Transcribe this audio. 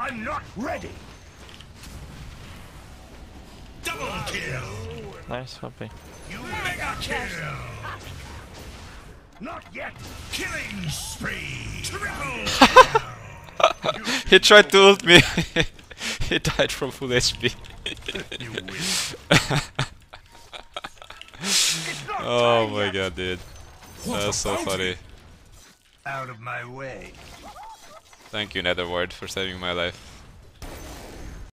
I'm not ready. Double kill. Nice, Hoppy. You mega kill. Not yet. Killing spree. Triple. he tried to ult me. he died from full HP. Oh my god, dude. That's so funny. Out of my way. Thank you, Nether Ward, for saving my life.